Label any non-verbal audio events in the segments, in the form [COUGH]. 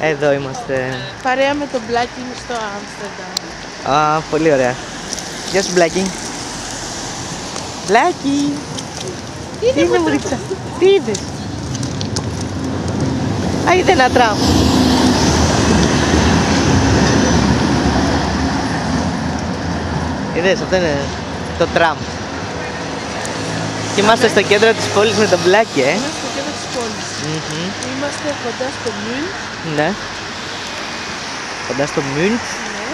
Εδώ είμαστε. Παρέα με τον Μπλάκι στο Άμστερνταμ. Α, πολύ ωραία. Γεια σου, Μπλάκι. Μπλάκι. Τι είναι, Μουρίτσα. Τι είδες; Α, είδε ένα τραμ. Είδες, αυτό είναι το τραμ. Και είμαστε στο κέντρο της πόλης με τον Μπλάκι, ε. Είμαστε στο κέντρο της πόλης. Μμμ. Είμαστε κοντά στο Μιν. Ναι. Κοντά στο Μιούντ, Ναι.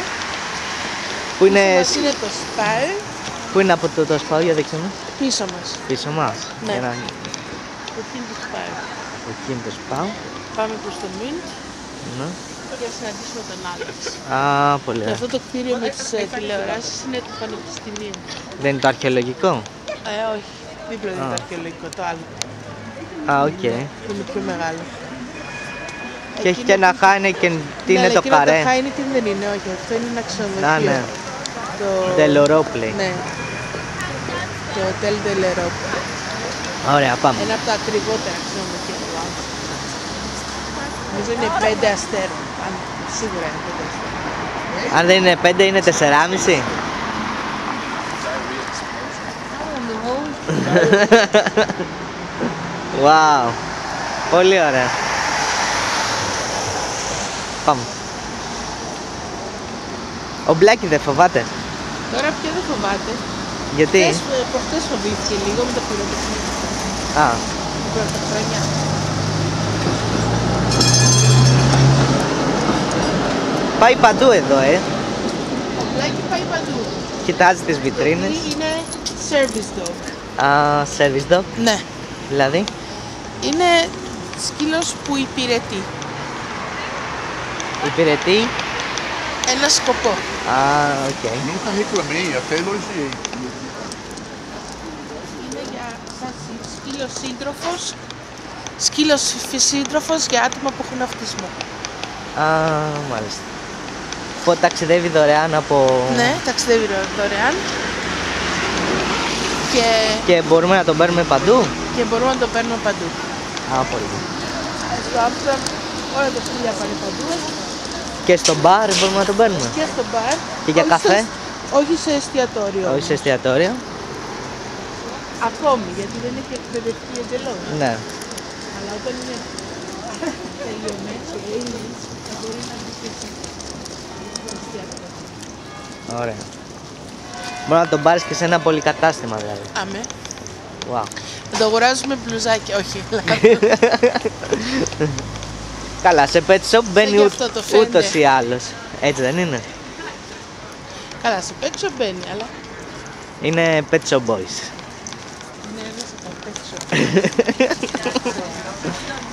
που είναι, Μας είναι το Σπάι που είναι από το, το σπάω, για δείξτε μου. πίσω μας. Πίσω μας. Ναι. Για να... Εκεί είναι το Σπάι. Εκεί είναι το σπάω. Πάμε προς το Μιν Ναι. και θα συναντήσουμε τον Άλεξ. Α, πολύ Και ωραία. αυτό το κτίριο με τις ε, τηλεοράσεις είναι του Πανεπιστημίου. Δεν είναι το αρχαιολογικό; Ε, όχι. Δίπλα είναι Α. το αρχαιολογικό, το άλλο. Α, οκ. Που είναι πιο μεγάλο. Και έχει και ένα Heineken, τι είναι το καρέ. Το Heineken δεν είναι, όχι. Αυτό είναι ένα ξενοδοχείο. Α, ναι. Το... De l'Europe. Ναι. Το Hotel de l'Europe. Ωραία, πάμε. Ένα από τα ακριβότερα ξενοδοχεία του Άμστερνταμ. Νομίζω είναι πέντε αστέρων. Αν, σίγουρα είναι πέντε αστέρων. Αν δεν είναι 5 είναι 4,5. [LAUGHS] Wow. Πολύ ωραία. Πάμε. Ο Μπλάκι δεν φοβάται; Τώρα πια δεν φοβάται. Γιατί; Χθες, ε, προχτές φοβήθηκε λίγο με τα πυροτεχνία. Α, Την πρώτη χρονιά. πάει παντού εδώ, ε. Ο Μπλάκι πάει παντού. Κοιτάζει τις βιτρίνες. Γιατί είναι service dog. Α, service dog, Ναι. δηλαδή; Είναι σκύλος που υπηρετεί. Υπηρετεί. Ένα σκοπό. Α, OK. Nunca reclamei, até elogiei. Είναι για σαν σύ- σκύλος σύντροφος. Σκύλος φι- σύντροφος για άτομα που έχουν αυτισμό. Α, μάλιστα. Που ταξιδεύει δωρεάν από... Ναι, ταξιδεύει δω- δωρεάν. Και, Και μπορούμε να τον παίρνουμε παντού; και μπορούμε να το παίρνουμε παντού. Α, πολύ. ωραία. Στο Άμστερνταμ όλα τα σκύλια πάνε παντού. Και στο μπαρ μπορούμε να τον παίρνουμε. Και στο μπαρ. Και για όχι καφέ; σε- όχι σε εστιατόριο. Όχι σε εστιατόριο. Ακόμη, γιατί δεν έχει εκπαιδευτεί εντελώς. Ναι. Αλλά όταν είναι [LAUGHS] τελειωμένη και έλλειμμα, θα μπορεί να μπει και σε εστιατόριο. Ωραία. Μπορεί να τον πάρεις και σε ένα πολυκατάστημα δηλαδή. Αμέ. Wow. Να το αγοράζουμε μπλουζάκι, όχι. [LAUGHS] Καλά, σε pet shop μπαίνει γι' ούτ, αυτό το φαίνεται. ούτως ή άλλως. Έτσι δεν είναι; Καλά, σε παίξω μπαίνει, αλλά Είναι pet shop boys. είναι ένας από τα παίξω. [LAUGHS]